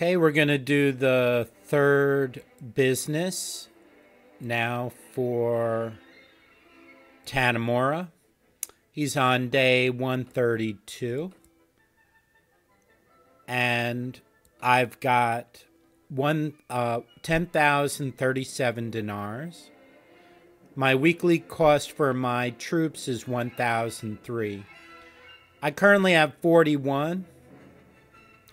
Okay, we're going to do the third business now for Tanimura. He's on day 132. And I've got one uh, 10,037 dinars. My weekly cost for my troops is 1,003. I currently have 41.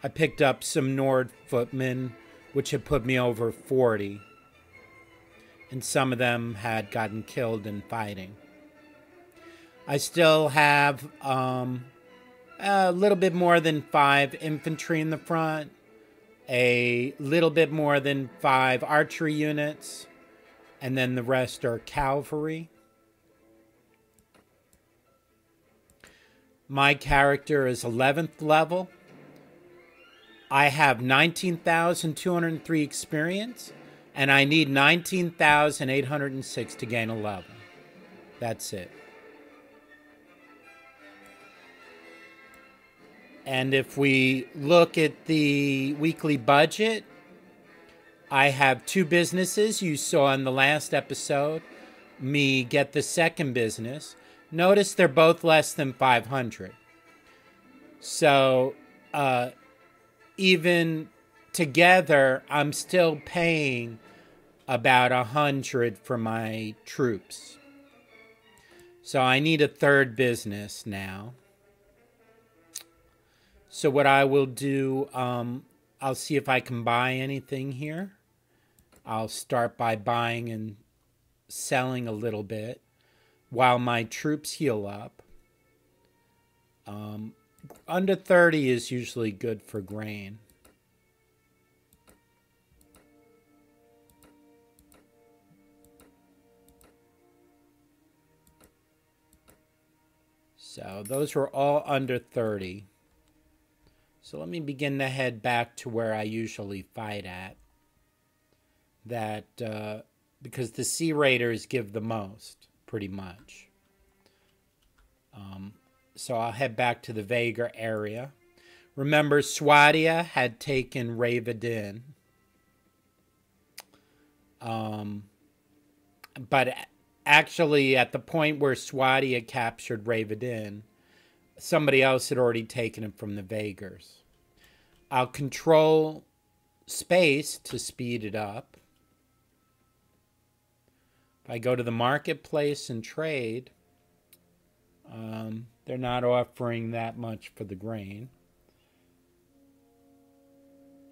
I picked up some Nord footmen, which had put me over 40. And some of them had gotten killed in fighting. I still have um, a little bit more than five infantry in the front, a little bit more than five archery units, and then the rest are cavalry. My character is 11th level. I have 19,203 experience, and I need 19,806 to gain 11. That's it. And if we look at the weekly budget, I have two businesses you saw in the last episode. Me get the second business. Notice they're both less than 500. So, uh, even together, I'm still paying about a hundred for my troops. So I need a third business now. So what I will do, um, I'll see if I can buy anything here. I'll start by buying and selling a little bit while my troops heal up. Um, under 30 is usually good for grain. So those were all under 30. So let me begin to head back to where I usually fight at. That, uh, because the Sea Raiders give the most, pretty much. Um, so I'll head back to the Vega area. Remember, Swadia had taken Ravadin. Um, but actually, at the point where Swadia captured Ravadin, somebody else had already taken it from the Vaegirs. I'll control space to speed it up. If I go to the marketplace and trade, um, they're not offering that much for the grain.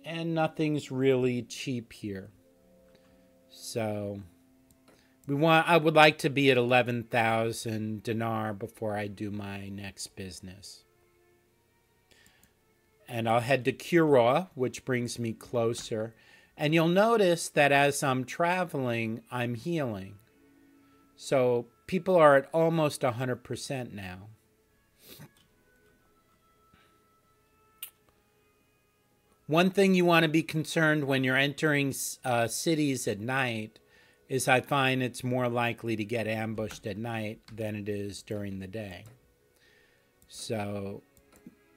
And nothing's really cheap here. So we want I would like to be at 11,000 dinar before I do my next business. And I'll head to Curaw, which brings me closer. And you'll notice that as I'm traveling, I'm healing. So people are at almost 100% now. One thing you want to be concerned when you're entering uh, cities at night is I find it's more likely to get ambushed at night than it is during the day. So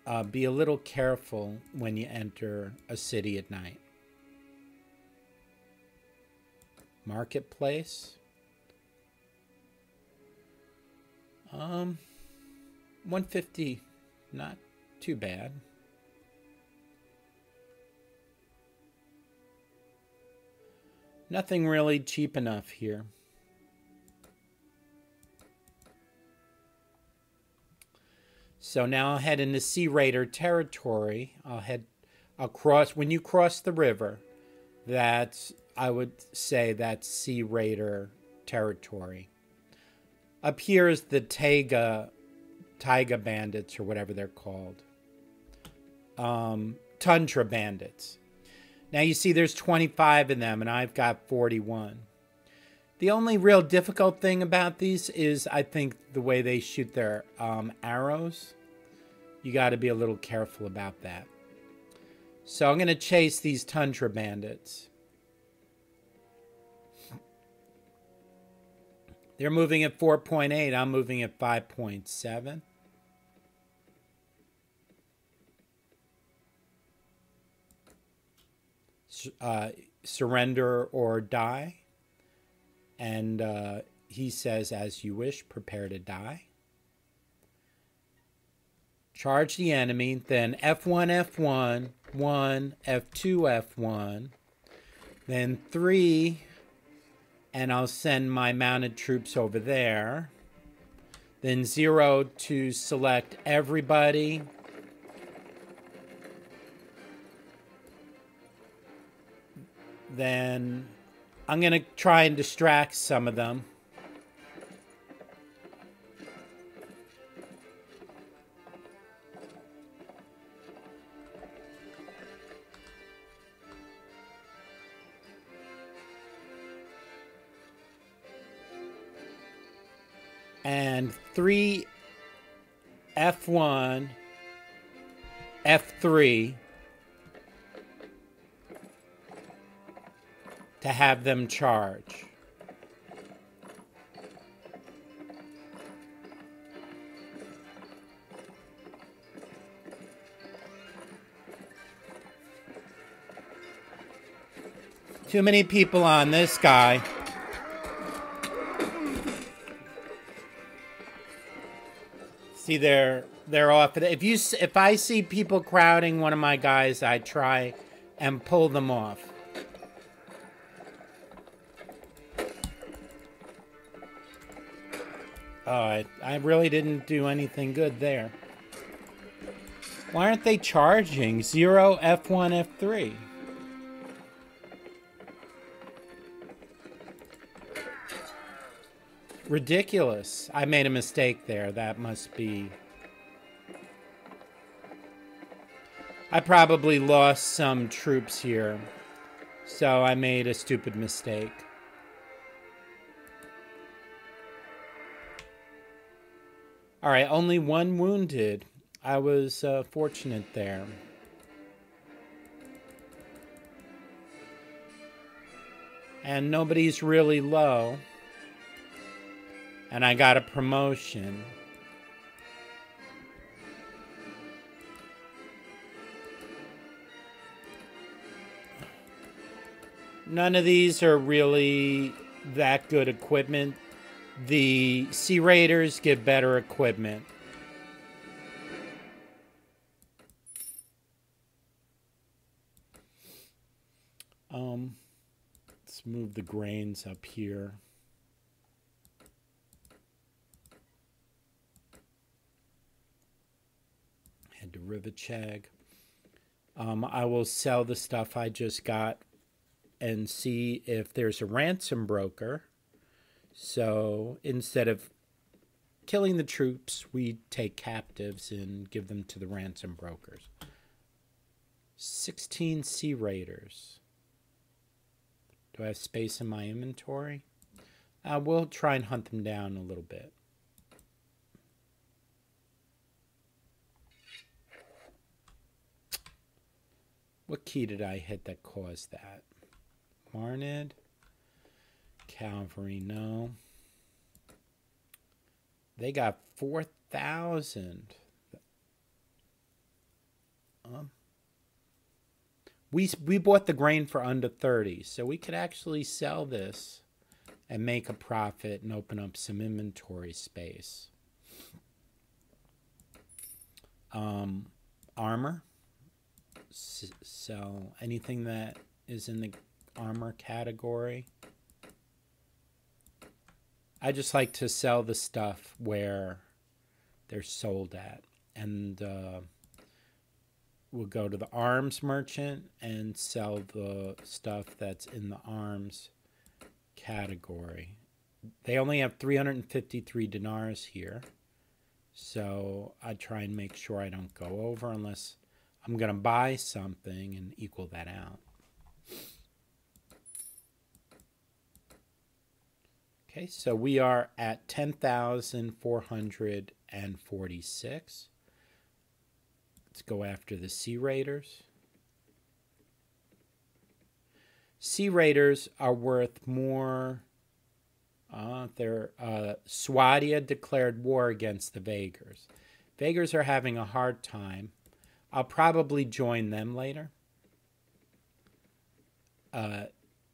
uh, be a little careful when you enter a city at night. Marketplace. Um, 150, not too bad. Nothing really cheap enough here. So now I'll head into Sea Raider territory. I'll head across, when you cross the river, that's, I would say that's Sea Raider territory. Up here is the Taiga, Taiga bandits or whatever they're called. Um, Tundra bandits. Now you see there's 25 of them and I've got 41. The only real difficult thing about these is I think the way they shoot their um, arrows. You got to be a little careful about that. So I'm going to chase these Tundra bandits. They're moving at 4.8. I'm moving at 5.7. uh, surrender or die. And uh, he says, as you wish, prepare to die. Charge the enemy, then F1, F1, 1, F2, F1, then 3, and I'll send my mounted troops over there. Then 0 to select everybody. Then I'm going to try and distract some of them. and 3 F1 F3 to have them charge. Too many people on this guy. See, they're they're off. If you if I see people crowding one of my guys, I try and pull them off. Oh, I, I really didn't do anything good there. Why aren't they charging? Zero, F1, F3. ridiculous. I made a mistake there. That must be... I probably lost some troops here. So I made a stupid mistake. Alright, only one wounded. I was uh, fortunate there. And nobody's really low and I got a promotion. None of these are really that good equipment. The Sea Raiders give better equipment. Um, let's move the grains up here. Head to Rivacheg. Um, I will sell the stuff I just got and see if there's a ransom broker. So instead of killing the troops, we take captives and give them to the ransom brokers. 16 Sea Raiders. Do I have space in my inventory? Uh, we'll try and hunt them down a little bit. What key did I hit that caused that? Marnid? Calvary, no. They got 4,000. Um, we, we bought the grain for under 30, so we could actually sell this and make a profit and open up some inventory space. Um, armor sell anything that is in the armor category. I just like to sell the stuff where they're sold at. And uh, we'll go to the arms merchant and sell the stuff that's in the arms category. They only have 353 dinars here. So I try and make sure I don't go over unless I'm going to buy something and equal that out. Okay, so we are at 10,446. Let's go after the Sea Raiders. Sea Raiders are worth more. Uh, they're, uh, Swadia declared war against the Vaegirs. Vaegirs are having a hard time. I'll probably join them later. uh,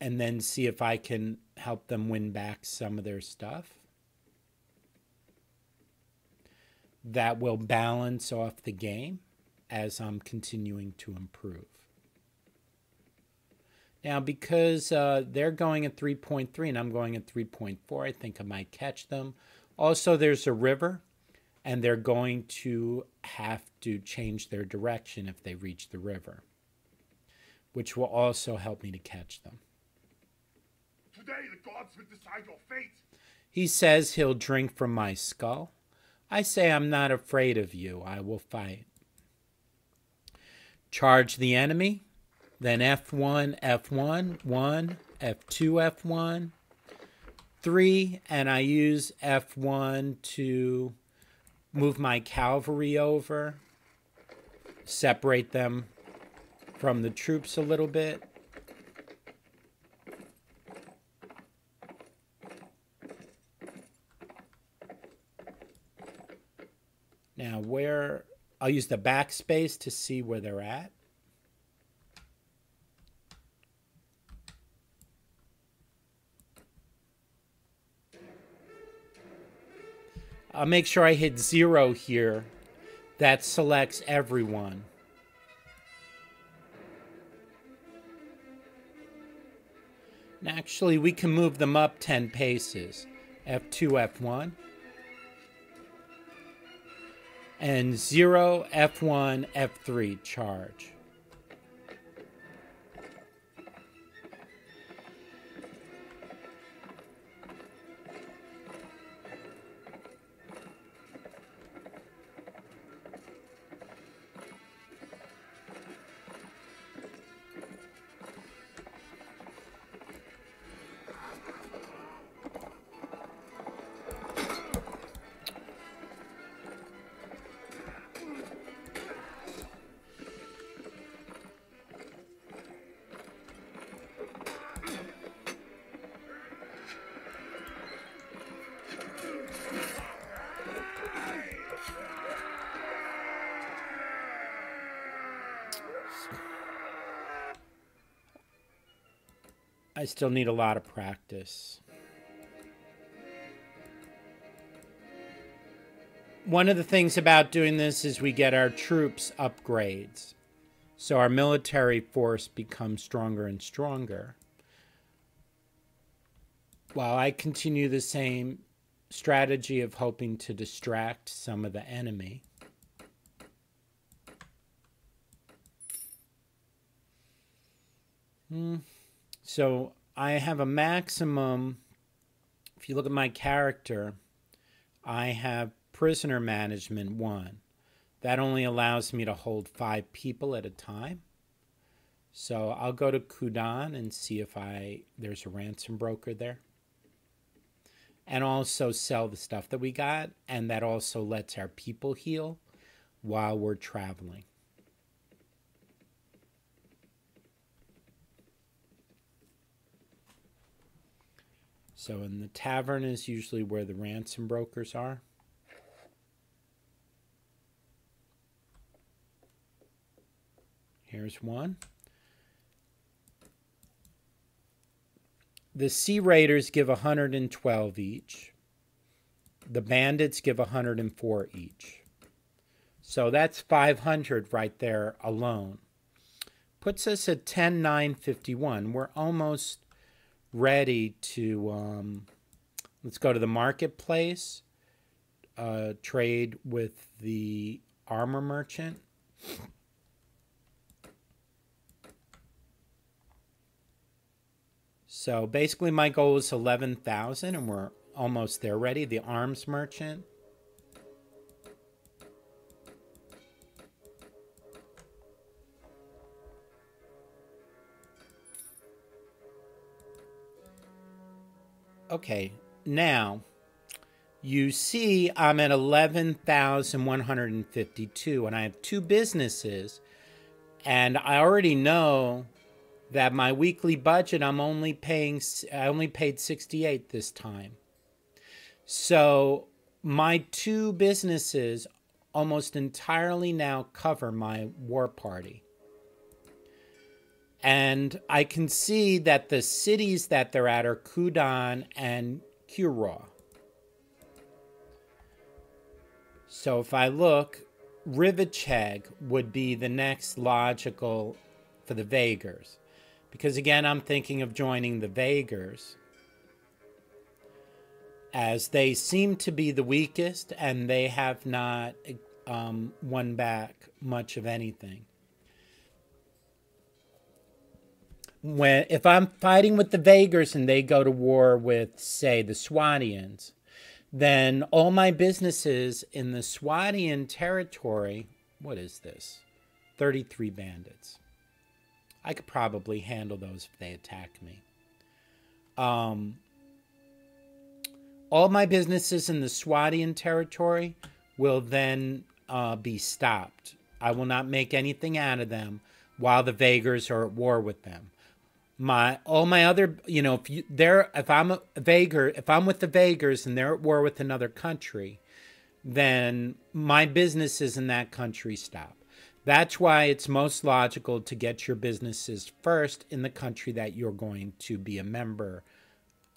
and then see if I can help them win back some of their stuff. That will balance off the game as I'm continuing to improve. Now, because uh, they're going at 3.3 and I'm going at 3.4, I think I might catch them. Also, there's a river, and they're going to have to change their direction if they reach the river, which will also help me to catch them. Today, the gods decide your fate. He says he'll drink from my skull. I say I'm not afraid of you. I will fight. Charge the enemy then F1, F1, 1, F2, F1, 3, and I use F1 to move my cavalry over, separate them from the troops a little bit. Now, where I'll use the backspace to see where they're at. I'll make sure I hit zero here. That selects everyone. And actually, we can move them up 10 paces. F2, F1. And 0, F1, F3, charge. I still need a lot of practice. One of the things about doing this is we get our troops upgrades. So our military force becomes stronger and stronger. While I continue the same strategy of hoping to distract some of the enemy. Hmm. So I have a maximum. If you look at my character, I have prisoner management one. That only allows me to hold five people at a time. So I'll go to Khudan and see if I there's a ransom broker there. And also sell the stuff that we got, and that also lets our people heal while we're traveling. So in the tavern is usually where the ransom brokers are. Here's one. The Sea Raiders give 112 each. The Bandits give 104 each. So that's 500 right there alone. Puts us at 10,951. We're almost ready to um, let's go to the marketplace uh, trade with the armor merchant. So basically my goal is 11,000 and we're almost there ready. The arms merchant Okay, now you see I'm at 11,152 and I have two businesses and I already know that my weekly budget I'm only paying I only paid 68 this time. So my two businesses almost entirely now cover my war party. And I can see that the cities that they're at are Khudan and Curaw. So if I look, Rivacheg would be the next logical for the Vaegirs. Because again, I'm thinking of joining the Vaegirs as they seem to be the weakest and they have not um, won back much of anything. When if I'm fighting with the Vaegirs and they go to war with, say, the Swadians, then all my businesses in the Swadian territory, what is this? 33 bandits. I could probably handle those if they attack me. Um, all my businesses in the Swadian territory will then uh, be stopped. I will not make anything out of them while the Vaegirs are at war with them. My all my other, you know, if you they're if I'm a Vaegir, if I'm with the Vaegirs and they're at war with another country, then my businesses in that country stop. That's why it's most logical to get your businesses first in the country that you're going to be a member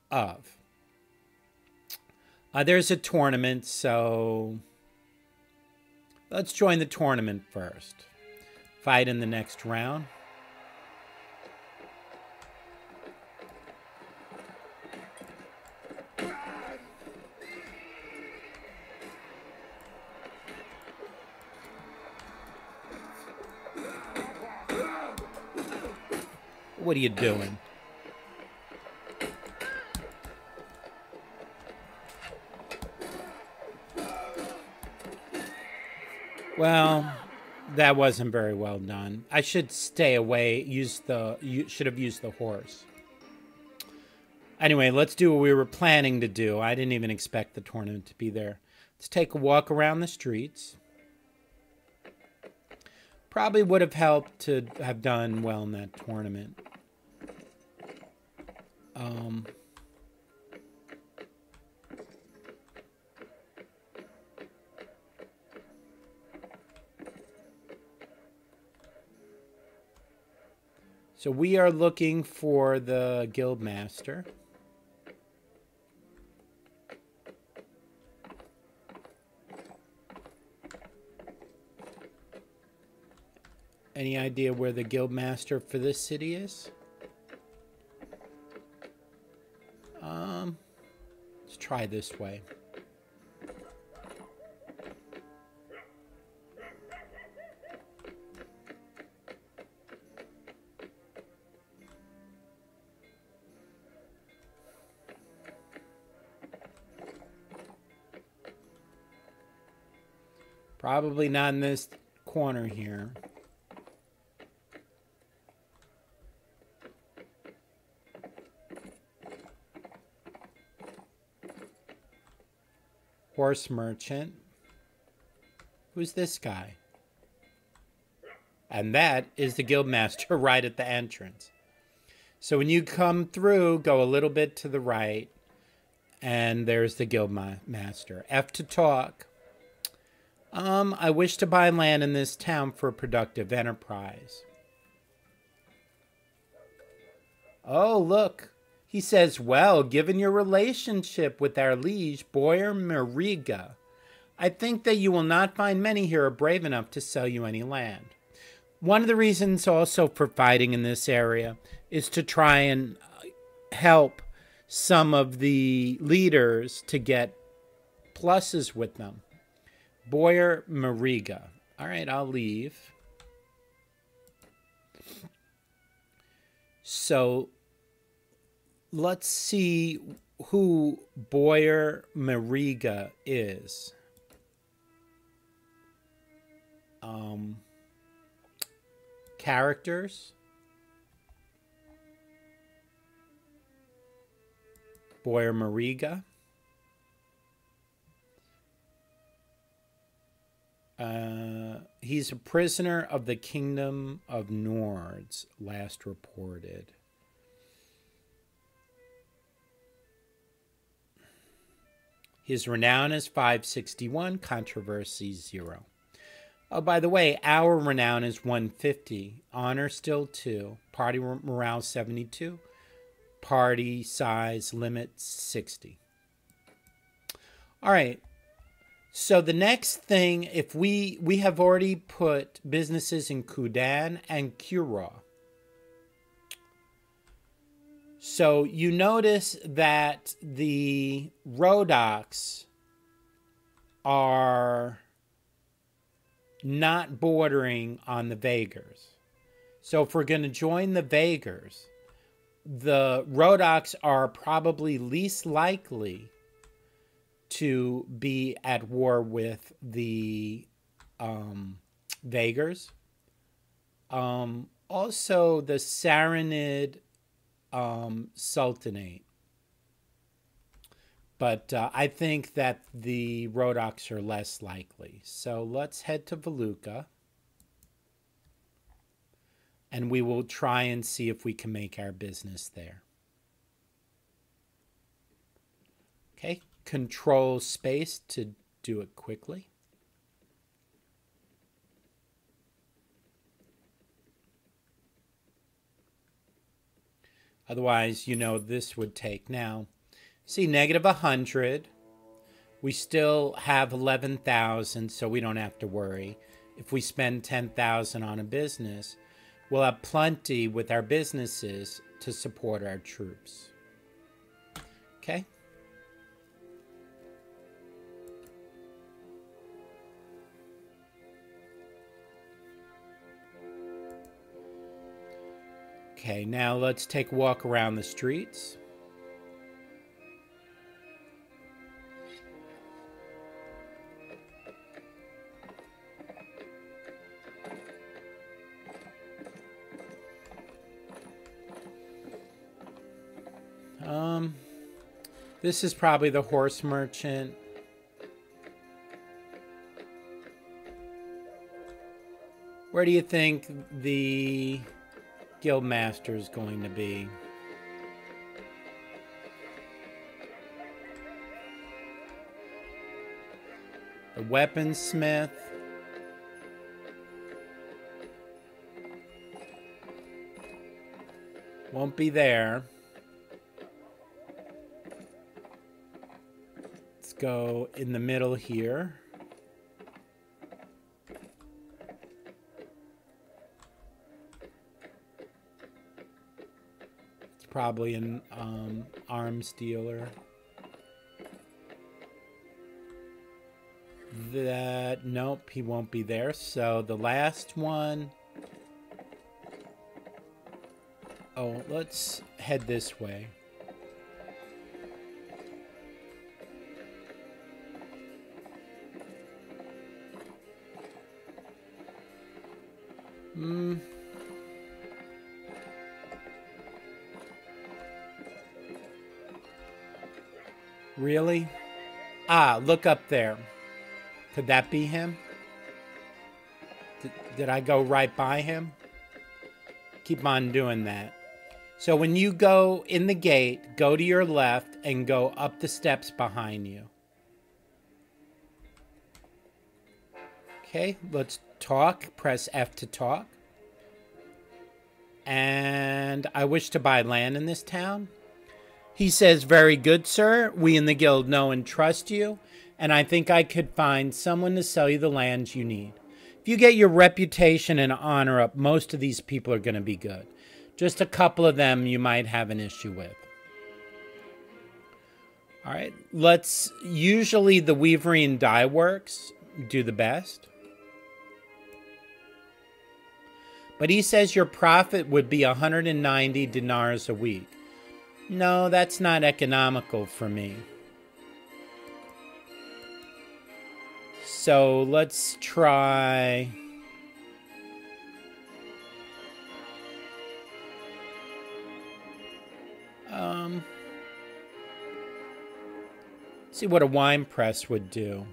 of. Uh, there's a tournament, so let's join the tournament first. Fight in the next round. What are you doing? Well, that wasn't very well done. I should stay away. Use the you should have used the horse. Anyway, let's do what we were planning to do. I didn't even expect the tournament to be there. Let's take a walk around the streets. Probably would have helped to have done well in that tournament. Um, so we are looking for the guild master. Any idea where the guild master for this city is? Try this way. Probably not in this corner here. Horse merchant. Who's this guy? And that is the guildmaster right at the entrance. So when you come through, go a little bit to the right, and there's the guildmaster. F to talk. Um, I wish to buy land in this town for a productive enterprise. Oh, look, he says, Well, given your relationship with our liege, Boyar Meriga, I think that you will not find many here brave enough to sell you any land. One of the reasons also for fighting in this area is to try and uh, help some of the leaders to get pluses with them. Boyar Meriga. All right, I'll leave. So let's see who Boyar Meriga is. Um, characters. Boyar Meriga. Uh, he's a prisoner of the Kingdom of Nords, last reported. His renown is 561, controversy 0. Oh, by the way, our renown is 150. Honor still 2. Party morale 72. Party size limit 60. All right. So the next thing, if we we have already put businesses in Khudan and Curaw. So you notice that the Rhodoks are not bordering on the Vaegirs. So if we're going to join the Vaegirs, the Rhodoks are probably least likely to be at war with the um, Vaegirs. Um, also, the Saranid um, Sultanate. But uh, I think that the Rhodoks are less likely. So let's head to Veluca. And we will try and see if we can make our business there. Okay, control space to do it quickly. Otherwise, you know, this would take now. See, negative 100. We still have 11,000, so we don't have to worry. If we spend 10,000 on a business, we'll have plenty with our businesses to support our troops. Okay? Okay, now let's take a walk around the streets. Um, this is probably the horse merchant. Where do you think the Guildmaster is going to be. The weaponsmith. Won't be there. Let's go in the middle here. Probably an um, arms dealer. That, nope, he won't be there. So the last one. Oh, let's head this way. Really? Ah, look up there. Could that be him? Did, did I go right by him? Keep on doing that. So when you go in the gate, go to your left and go up the steps behind you. Okay, let's talk. Press F to talk. And I wish to buy land in this town. He says, Very good, sir. We in the guild know and trust you, and I think I could find someone to sell you the lands you need. If you get your reputation and honor up, most of these people are going to be good. Just a couple of them you might have an issue with. All right, let's. Usually the weavery and dye works do the best. But he says your profit would be 190 dinars a week. No, that's not economical for me. So let's try. Um, see what a wine press would do.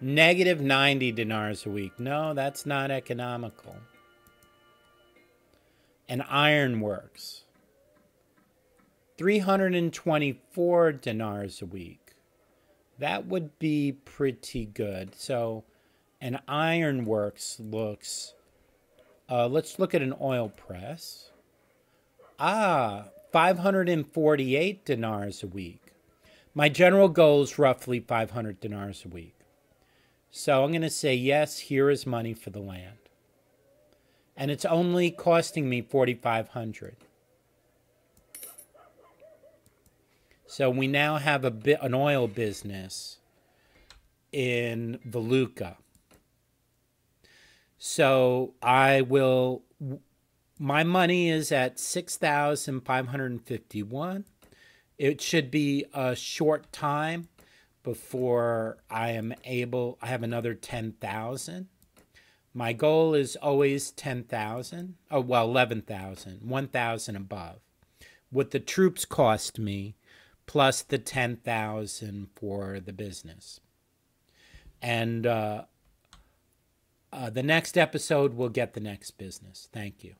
Negative 90 dinars a week. No, that's not economical. And ironworks. 324 dinars a week. That would be pretty good. So And Ironworks looks. Uh, let's look at an oil press. Ah, 548 dinars a week. My general goal is roughly 500 dinars a week. So I'm going to say, yes, here is money for the land. And it's only costing me 4500 So we now have a bit an oil business in Veluca. So I will my money is at 6551. It should be a short time before I am able I have another 10,000. My goal is always 10,000. Oh well, 11,000, 1,000 above. What the troops cost me plus the 10,000 for the business. And uh, uh, the next episode we'll get the next business. Thank you.